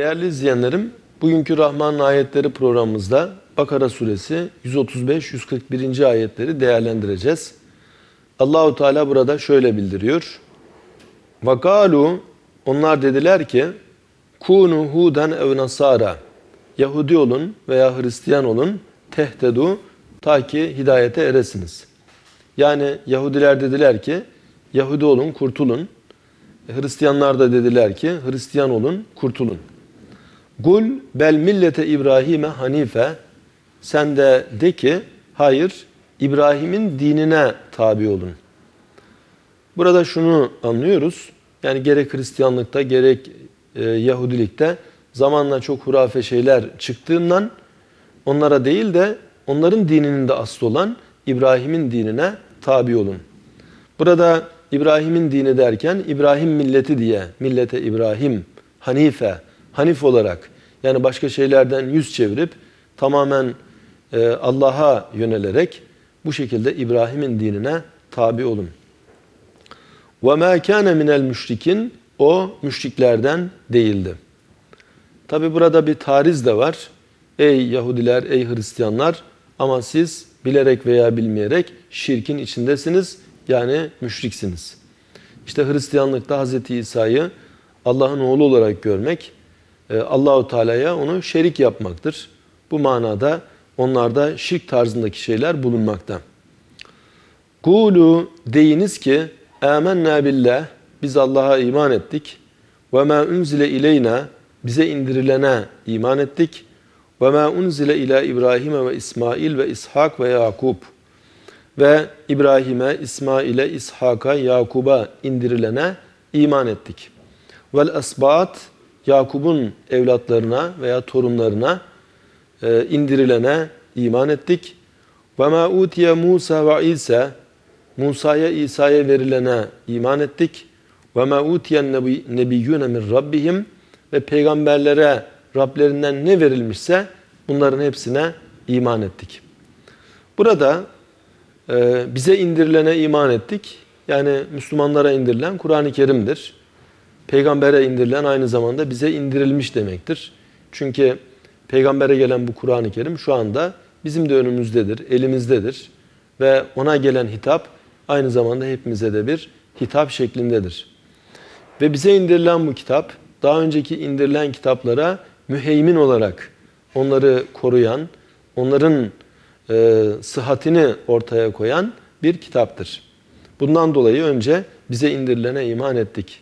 Değerli izleyenlerim, bugünkü Rahman'ın ayetleri programımızda Bakara suresi 135-141. ayetleri değerlendireceğiz. Allahu Teala burada şöyle bildiriyor. Vakalu onlar dediler ki kunu huden ev nasara Yahudi olun veya Hristiyan olun tehtedu ta ki hidayete eresiniz. Yani Yahudiler dediler ki Yahudi olun kurtulun. Hristiyanlar da dediler ki Hristiyan olun kurtulun. Gul bel millete İbrahim'e hanife sen de de ki hayır İbrahim'in dinine tabi olun. Burada şunu anlıyoruz. Yani gerek Hristiyanlıkta gerek e, Yahudilikte zamanla çok hurafe şeyler çıktığından onlara değil de onların dininin de aslı olan İbrahim'in dinine tabi olun. Burada İbrahim'in dini derken İbrahim milleti diye millete İbrahim, Hanife, Hanif olarak yani başka şeylerden yüz çevirip tamamen e, Allah'a yönelerek bu şekilde İbrahim'in dinine tabi olun. وَمَا كَانَ مِنَ الْمُشْرِكِينَ O müşriklerden değildi. Tabi burada bir tariz de var. Ey Yahudiler, ey Hristiyanlar ama siz bilerek veya bilmeyerek şirkin içindesiniz. Yani müşriksiniz. İşte Hristiyanlıkta Hz. İsa'yı Allah'ın oğlu olarak görmek, e, Allahu Teala'ya onu şerik yapmaktır. Bu manada onlarda şirk tarzındaki şeyler bulunmakta. Kulu deyiniz ki Âmennâ billah biz Allah'a iman ettik. Ve mâ unzile ileyna bize indirilene iman ettik. Ve mâ unzile ila İbrahim ve İsmail ve İshak ve Yakub ve İbrahim'e, İsmail'e, İshak'a, Yakub'a indirilene iman ettik. Vel esbat Yakub'un evlatlarına veya torunlarına e, indirilene iman ettik. Ve ma utiye Musa ve İsa Musa'ya İsa'ya verilene iman ettik. Ve ma utiyen nebiyyune min rabbihim ve peygamberlere Rablerinden ne verilmişse bunların hepsine iman ettik. Burada e, bize indirilene iman ettik. Yani Müslümanlara indirilen Kur'an-ı Kerim'dir. Peygambere indirilen aynı zamanda bize indirilmiş demektir. Çünkü peygambere gelen bu Kur'an-ı Kerim şu anda bizim de önümüzdedir, elimizdedir. Ve ona gelen hitap aynı zamanda hepimize de bir hitap şeklindedir. Ve bize indirilen bu kitap daha önceki indirilen kitaplara müheymin olarak onları koruyan, onların e, sıhhatini ortaya koyan bir kitaptır. Bundan dolayı önce bize indirilene iman ettik.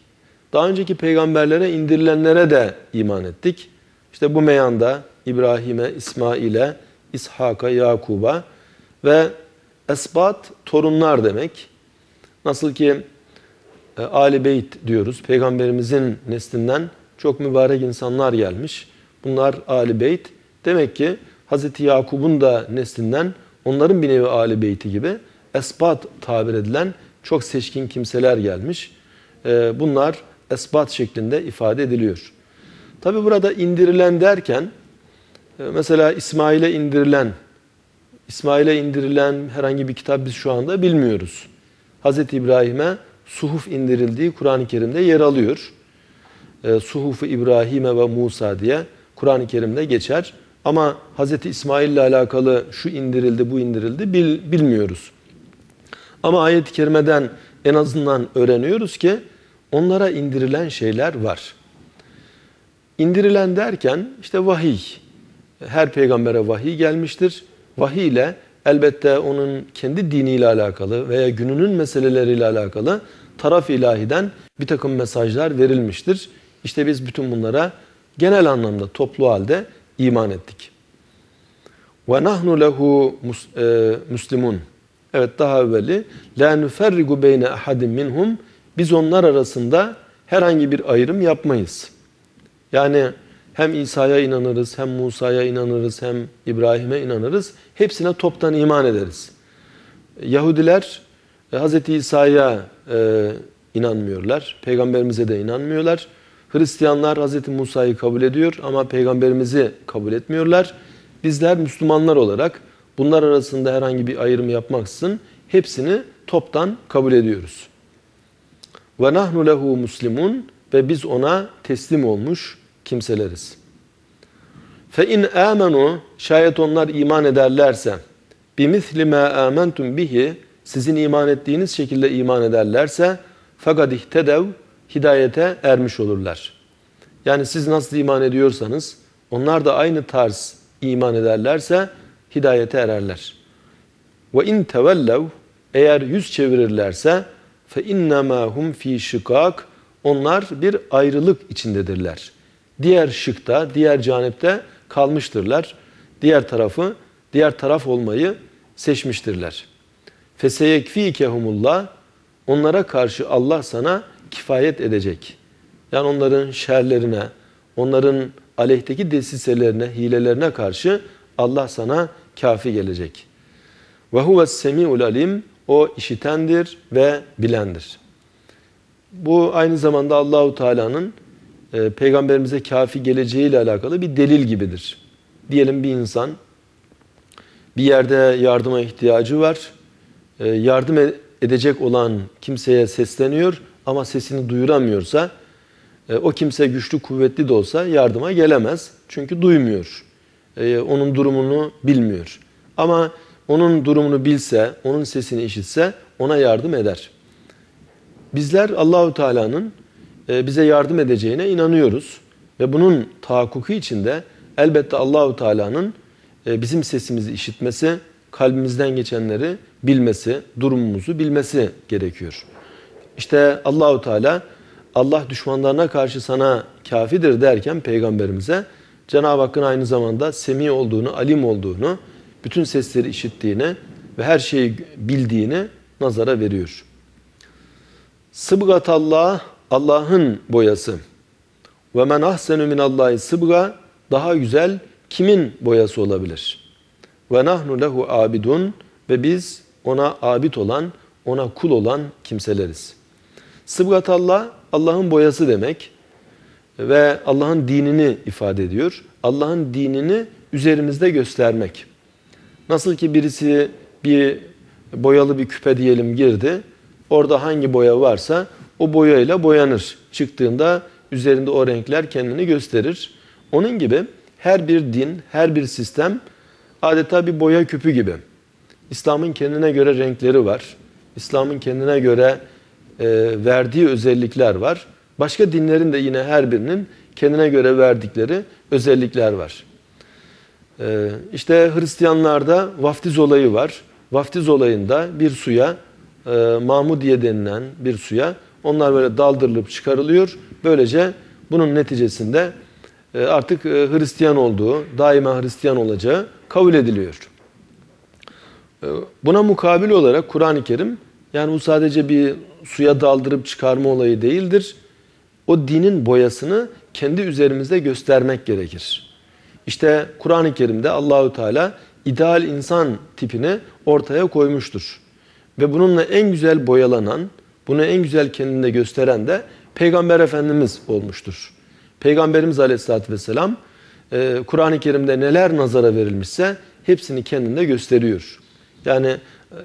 Daha önceki peygamberlere indirilenlere de iman ettik. İşte bu meyanda İbrahim'e, İsmail'e, İshak'a, Yakub'a ve esbat torunlar demek. Nasıl ki e, Ali Beyt diyoruz. Peygamberimizin neslinden çok mübarek insanlar gelmiş. Bunlar Ali Beyt. Demek ki Hz. Yakub'un da neslinden onların bir nevi Ali Beyti gibi esbat tabir edilen çok seçkin kimseler gelmiş. E, bunlar esbat şeklinde ifade ediliyor. Tabi burada indirilen derken e, mesela İsmail'e indirilen İsmail'e indirilen herhangi bir kitap biz şu anda bilmiyoruz. Hz. İbrahim'e suhuf indirildiği Kur'an-ı Kerim'de yer alıyor. E, Suhufu İbrahim'e ve Musa diye Kur'an-ı Kerim'de geçer. Ama Hz. İsmail ile alakalı şu indirildi, bu indirildi bil, bilmiyoruz. Ama ayet-i kerimeden en azından öğreniyoruz ki onlara indirilen şeyler var. İndirilen derken işte vahiy. Her peygambere vahiy gelmiştir. Vahiy ile elbette onun kendi diniyle alakalı veya gününün meseleleriyle alakalı taraf ilahiden bir takım mesajlar verilmiştir. İşte biz bütün bunlara genel anlamda toplu halde iman ettik. Ve nahnu lehu muslimun. Evet daha evveli la nuferrigu beyne ahadin minhum biz onlar arasında herhangi bir ayrım yapmayız. Yani hem İsa'ya inanırız, hem Musa'ya inanırız, hem İbrahim'e inanırız. Hepsine toptan iman ederiz. Yahudiler e, Hz. İsa'ya e, inanmıyorlar. Peygamberimize de inanmıyorlar. Hristiyanlar Hz. Musa'yı kabul ediyor ama peygamberimizi kabul etmiyorlar. Bizler Müslümanlar olarak bunlar arasında herhangi bir ayrım yapmaksızın hepsini toptan kabul ediyoruz. Ve nahnu lehu muslimun ve biz ona teslim olmuş kimseleriz. Fe in amenu şayet onlar iman ederlerse bimisli ma amantum bihi sizin iman ettiğiniz şekilde iman ederlerse fakat ihtedev hidayete ermiş olurlar. Yani siz nasıl iman ediyorsanız onlar da aynı tarz iman ederlerse hidayete ererler. Ve in tevellev eğer yüz çevirirlerse fe innema hum fi şikak onlar bir ayrılık içindedirler. Diğer şıkta, diğer canipte kalmıştırlar. Diğer tarafı, diğer taraf olmayı seçmiştirler. Feseyekfikehumullah onlara karşı Allah sana kifayet edecek. Yani onların şerlerine, onların aleyhteki desiselerine, hilelerine karşı Allah sana kafi gelecek. Ve huves semiul alim o işitendir ve bilendir. Bu aynı zamanda Allahu Teala'nın e, peygamberimize kafi geleceğiyle alakalı bir delil gibidir. Diyelim bir insan bir yerde yardıma ihtiyacı var. E, yardım e, edecek olan kimseye sesleniyor ama sesini duyuramıyorsa e, o kimse güçlü kuvvetli de olsa yardıma gelemez. Çünkü duymuyor. E, onun durumunu bilmiyor. Ama onun durumunu bilse, onun sesini işitse ona yardım eder. Bizler Allahu Teala'nın e, bize yardım edeceğine inanıyoruz ve bunun tahakkuku içinde elbette Allahu Teala'nın e, bizim sesimizi işitmesi, kalbimizden geçenleri bilmesi, durumumuzu bilmesi gerekiyor. İşte Allahu Teala Allah düşmanlarına karşı sana kafidir derken peygamberimize Cenab-ı Hakk'ın aynı zamanda semi olduğunu, alim olduğunu, bütün sesleri işittiğini ve her şeyi bildiğini nazara veriyor. Sıbgat Allah, Allah'ın boyası. Ve men ahsenu minallahi sıbga daha güzel kimin boyası olabilir? Ve nahnu lehu abidun ve biz ona abid olan, ona kul olan kimseleriz. Sıbgat Allah, Allah'ın boyası demek ve Allah'ın dinini ifade ediyor. Allah'ın dinini üzerimizde göstermek. Nasıl ki birisi bir boyalı bir küpe diyelim girdi. Orada hangi boya varsa o boyayla boyanır. Çıktığında üzerinde o renkler kendini gösterir. Onun gibi her bir din, her bir sistem adeta bir boya küpü gibi. İslam'ın kendine göre renkleri var. İslam'ın kendine göre e, verdiği özellikler var. Başka dinlerin de yine her birinin kendine göre verdikleri özellikler var. E, işte Hristiyanlarda vaftiz olayı var. Vaftiz olayında bir suya, e, Mahmudiye denilen bir suya onlar böyle daldırılıp çıkarılıyor. Böylece bunun neticesinde e, artık e, Hristiyan olduğu, daima Hristiyan olacağı kabul ediliyor. Buna mukabil olarak Kur'an-ı Kerim yani bu sadece bir suya daldırıp çıkarma olayı değildir. O dinin boyasını kendi üzerimizde göstermek gerekir. İşte Kur'an-ı Kerim'de Allahü Teala ideal insan tipini ortaya koymuştur. Ve bununla en güzel boyalanan, bunu en güzel kendinde gösteren de Peygamber Efendimiz olmuştur. Peygamberimiz Aleyhisselatü Vesselam e, Kur'an-ı Kerim'de neler nazara verilmişse hepsini kendinde gösteriyor. Yani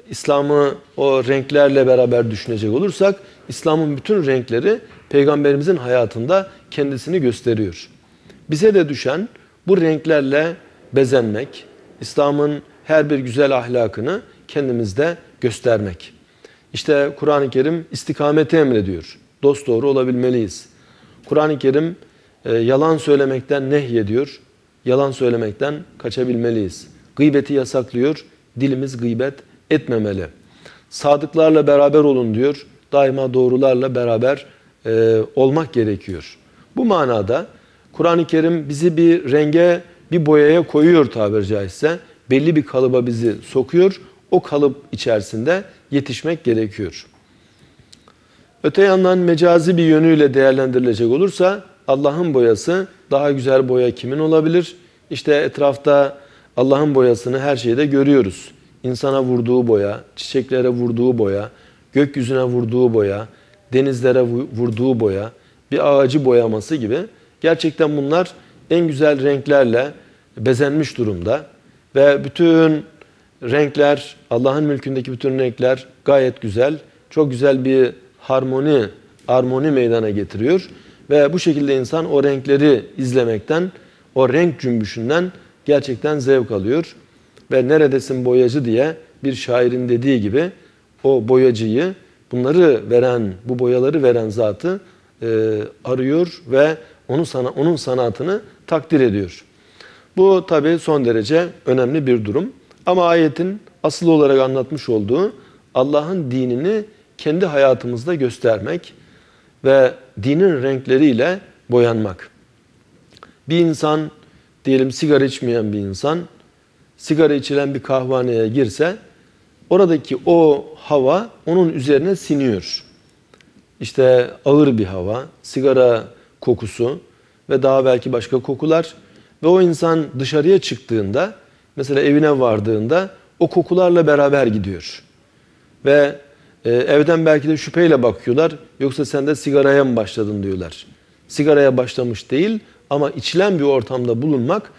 İslam'ı o renklerle beraber düşünecek olursak İslam'ın bütün renkleri peygamberimizin hayatında kendisini gösteriyor. Bize de düşen bu renklerle bezenmek, İslam'ın her bir güzel ahlakını kendimizde göstermek. İşte Kur'an-ı Kerim istikameti emrediyor. Dost doğru olabilmeliyiz. Kur'an-ı Kerim e, yalan söylemekten nehyediyor. Yalan söylemekten kaçabilmeliyiz. Gıybeti yasaklıyor. Dilimiz gıybet etmemeli. Sadıklarla beraber olun diyor. Daima doğrularla beraber e, olmak gerekiyor. Bu manada Kur'an-ı Kerim bizi bir renge, bir boyaya koyuyor tabiri caizse. Belli bir kalıba bizi sokuyor. O kalıp içerisinde yetişmek gerekiyor. Öte yandan mecazi bir yönüyle değerlendirilecek olursa Allah'ın boyası daha güzel boya kimin olabilir? İşte etrafta Allah'ın boyasını her şeyde görüyoruz insana vurduğu boya, çiçeklere vurduğu boya, gökyüzüne vurduğu boya, denizlere vurduğu boya, bir ağacı boyaması gibi gerçekten bunlar en güzel renklerle bezenmiş durumda ve bütün renkler, Allah'ın mülkündeki bütün renkler gayet güzel, çok güzel bir harmoni, harmoni meydana getiriyor Ve bu şekilde insan o renkleri izlemekten, o renk cümbüşünden gerçekten zevk alıyor. Ve neredesin boyacı diye bir şairin dediği gibi o boyacıyı, bunları veren, bu boyaları veren zatı e, arıyor ve onun sana onun sanatını takdir ediyor. Bu tabi son derece önemli bir durum. Ama ayetin asıl olarak anlatmış olduğu Allah'ın dinini kendi hayatımızda göstermek ve dinin renkleriyle boyanmak. Bir insan diyelim sigara içmeyen bir insan sigara içilen bir kahvaneye girse oradaki o hava onun üzerine siniyor. İşte ağır bir hava, sigara kokusu ve daha belki başka kokular ve o insan dışarıya çıktığında mesela evine vardığında o kokularla beraber gidiyor. Ve e, evden belki de şüpheyle bakıyorlar. Yoksa sen de sigaraya mı başladın diyorlar. Sigaraya başlamış değil ama içilen bir ortamda bulunmak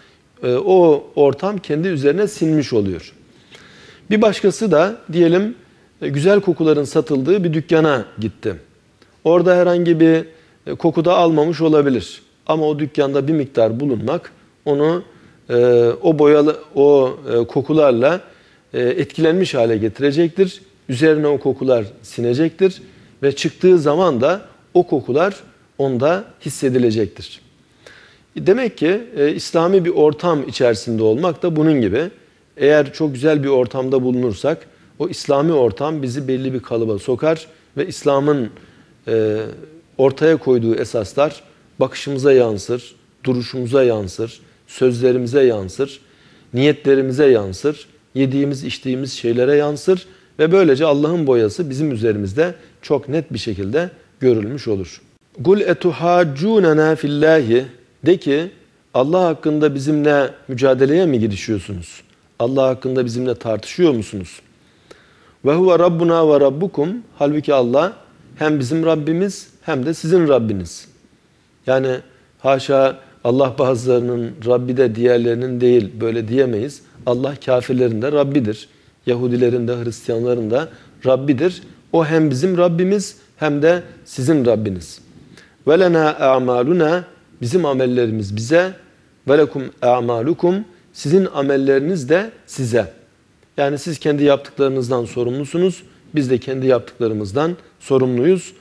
e, o ortam kendi üzerine sinmiş oluyor. Bir başkası da diyelim e, güzel kokuların satıldığı bir dükkana gitti. Orada herhangi bir e, koku da almamış olabilir. Ama o dükkanda bir miktar bulunmak onu e, o boyalı o e, kokularla e, etkilenmiş hale getirecektir. Üzerine o kokular sinecektir ve çıktığı zaman da o kokular onda hissedilecektir. Demek ki e, İslami bir ortam içerisinde olmak da bunun gibi. Eğer çok güzel bir ortamda bulunursak o İslami ortam bizi belli bir kalıba sokar ve İslam'ın e, ortaya koyduğu esaslar bakışımıza yansır, duruşumuza yansır, sözlerimize yansır, niyetlerimize yansır, yediğimiz içtiğimiz şeylere yansır ve böylece Allah'ın boyası bizim üzerimizde çok net bir şekilde görülmüş olur. Kul etuhaccunena fillahi de ki Allah hakkında bizimle mücadeleye mi girişiyorsunuz? Allah hakkında bizimle tartışıyor musunuz? Ve huve rabbuna ve rabbukum halbuki Allah hem bizim Rabbimiz hem de sizin Rabbiniz. Yani haşa Allah bazılarının Rabbi de diğerlerinin değil böyle diyemeyiz. Allah kafirlerin de Rabbidir. Yahudilerin de Hristiyanların da Rabbidir. O hem bizim Rabbimiz hem de sizin Rabbiniz. Ve lena a'maluna bizim amellerimiz bize ve lekum a'malukum sizin amelleriniz de size. Yani siz kendi yaptıklarınızdan sorumlusunuz. Biz de kendi yaptıklarımızdan sorumluyuz.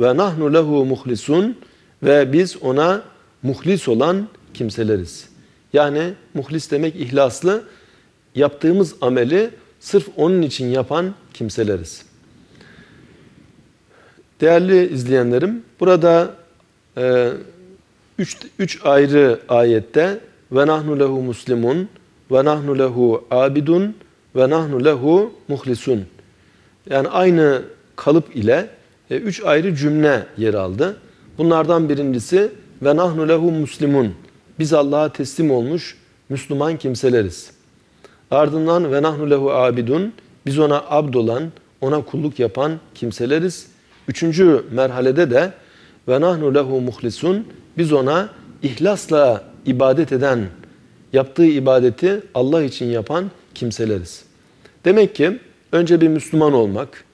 Ve nahnu lehu muhlisun ve biz ona muhlis olan kimseleriz. Yani muhlis demek ihlaslı. Yaptığımız ameli sırf onun için yapan kimseleriz. Değerli izleyenlerim, burada e, üç, üç ayrı ayette ve nahnu lehu muslimun ve nahnu lehu abidun ve nahnu lehu muhlisun. Yani aynı kalıp ile e, üç ayrı cümle yer aldı. Bunlardan birincisi ve nahnu lehu muslimun. Biz Allah'a teslim olmuş Müslüman kimseleriz. Ardından ve nahnu lehu abidun. Biz ona abd olan, ona kulluk yapan kimseleriz. Üçüncü merhalede de ve nahnu lehu muhlisun. Biz ona ihlasla ibadet eden, yaptığı ibadeti Allah için yapan kimseleriz. Demek ki önce bir Müslüman olmak,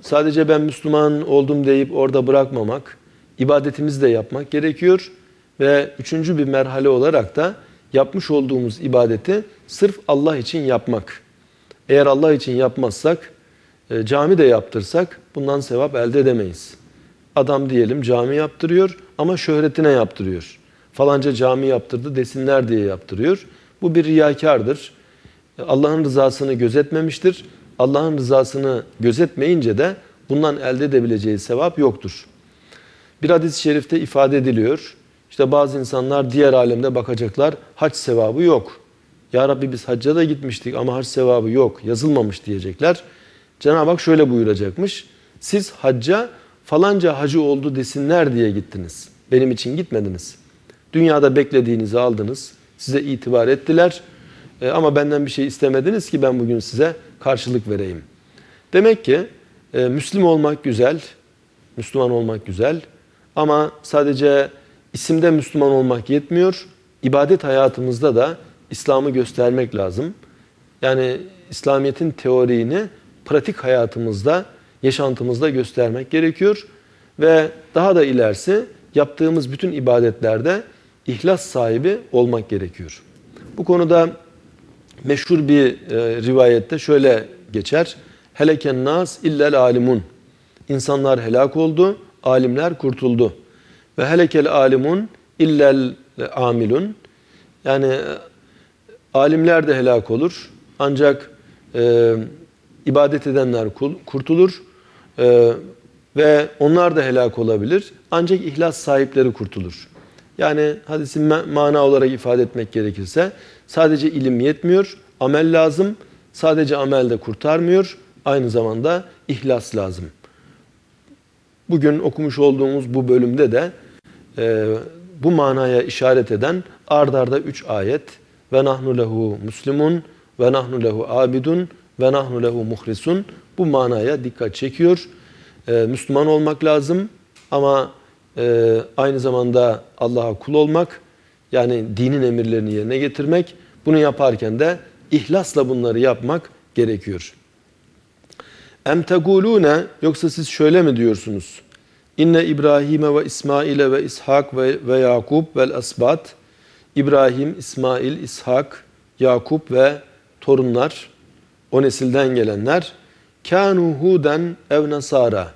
sadece ben Müslüman oldum deyip orada bırakmamak, ibadetimizi de yapmak gerekiyor. Ve üçüncü bir merhale olarak da yapmış olduğumuz ibadeti sırf Allah için yapmak. Eğer Allah için yapmazsak, e, cami de yaptırsak bundan sevap elde edemeyiz. Adam diyelim cami yaptırıyor ama şöhretine yaptırıyor. Falanca cami yaptırdı desinler diye yaptırıyor. Bu bir riyakardır. Allah'ın rızasını gözetmemiştir. Allah'ın rızasını gözetmeyince de bundan elde edebileceği sevap yoktur. Bir hadis-i şerifte ifade ediliyor. İşte bazı insanlar diğer alemde bakacaklar. Hac sevabı yok. Ya Rabbi biz hacca da gitmiştik ama hac sevabı yok. Yazılmamış diyecekler. Cenab-ı Hak şöyle buyuracakmış. Siz hacca falanca hacı oldu desinler diye gittiniz. Benim için gitmediniz. Dünyada beklediğinizi aldınız. Size itibar ettiler. E, ama benden bir şey istemediniz ki ben bugün size karşılık vereyim. Demek ki e, Müslüm olmak güzel, Müslüman olmak güzel. Ama sadece isimde Müslüman olmak yetmiyor. İbadet hayatımızda da İslam'ı göstermek lazım. Yani İslamiyet'in teorini pratik hayatımızda, yaşantımızda göstermek gerekiyor. Ve daha da ilerisi yaptığımız bütün ibadetlerde ihlas sahibi olmak gerekiyor. Bu konuda meşhur bir e, rivayette şöyle geçer. Heleken nas illel alimun. İnsanlar helak oldu, alimler kurtuldu. Ve helekel alimun illel amilun. Yani e, alimler de helak olur. Ancak e, ibadet edenler kurtulur. E, ve onlar da helak olabilir. Ancak ihlas sahipleri kurtulur. Yani hadisin mana olarak ifade etmek gerekirse sadece ilim yetmiyor, amel lazım. Sadece amel de kurtarmıyor. Aynı zamanda ihlas lazım. Bugün okumuş olduğumuz bu bölümde de e, bu manaya işaret eden ard arda üç ayet ve nahnu lehu muslimun ve nahnu lehu abidun ve nahnu lehu muhrisun bu manaya dikkat çekiyor. Ee, Müslüman olmak lazım ama e, aynı zamanda Allah'a kul olmak yani dinin emirlerini yerine getirmek bunu yaparken de ihlasla bunları yapmak gerekiyor. Em tegulune yoksa siz şöyle mi diyorsunuz? İnne İbrahim'e ve İsmail'e ve İshak ve, ve Yakub vel asbat İbrahim, İsmail, İshak, Yakup ve torunlar o nesilden gelenler kanu huden ev nasara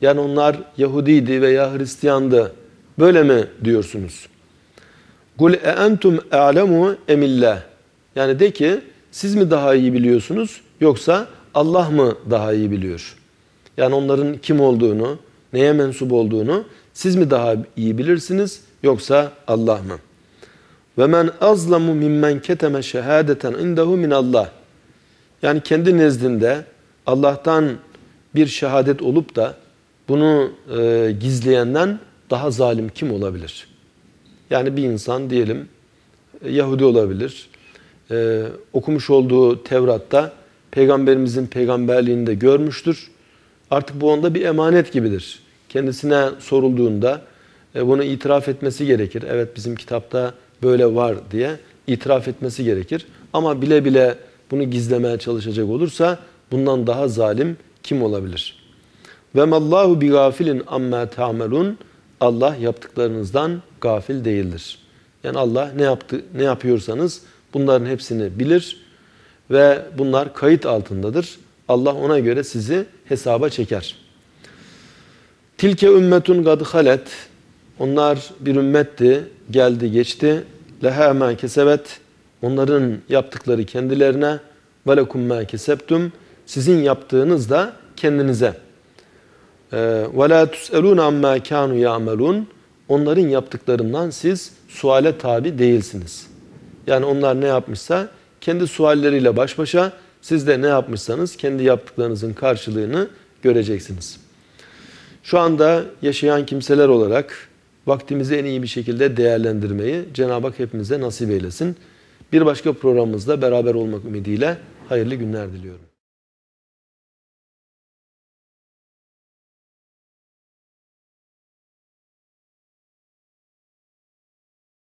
yani onlar Yahudiydi veya Hristiyandı. Böyle mi diyorsunuz? Kul e entum a'lemu emillah. Yani de ki siz mi daha iyi biliyorsunuz yoksa Allah mı daha iyi biliyor? Yani onların kim olduğunu, neye mensup olduğunu siz mi daha iyi bilirsiniz yoksa Allah mı? Ve men azlamu mimmen keteme şehadeten indehu min Allah. Yani kendi nezdinde Allah'tan bir şehadet olup da bunu e, gizleyenden daha zalim kim olabilir? Yani bir insan diyelim e, Yahudi olabilir. E, okumuş olduğu Tevrat'ta peygamberimizin peygamberliğini de görmüştür. Artık bu onda bir emanet gibidir. Kendisine sorulduğunda e, bunu itiraf etmesi gerekir. Evet bizim kitapta böyle var diye itiraf etmesi gerekir. Ama bile bile bunu gizlemeye çalışacak olursa bundan daha zalim kim olabilir? Ve mallahu bi gafilin amma ta'melun. Allah yaptıklarınızdan gafil değildir. Yani Allah ne yaptı ne yapıyorsanız bunların hepsini bilir ve bunlar kayıt altındadır. Allah ona göre sizi hesaba çeker. Tilke ümmetun gad halet. Onlar bir ümmetti, geldi geçti. Leha ma kesebet. Onların yaptıkları kendilerine ve lekum ma kesebtum. Sizin yaptığınız da kendinize. وَلَا تُسْأَلُونَ عَمَّا كَانُوا يَعْمَلُونَ Onların yaptıklarından siz suale tabi değilsiniz. Yani onlar ne yapmışsa kendi sualleriyle baş başa siz de ne yapmışsanız kendi yaptıklarınızın karşılığını göreceksiniz. Şu anda yaşayan kimseler olarak vaktimizi en iyi bir şekilde değerlendirmeyi Cenab-ı Hak hepimize nasip eylesin. Bir başka programımızda beraber olmak ümidiyle hayırlı günler diliyorum.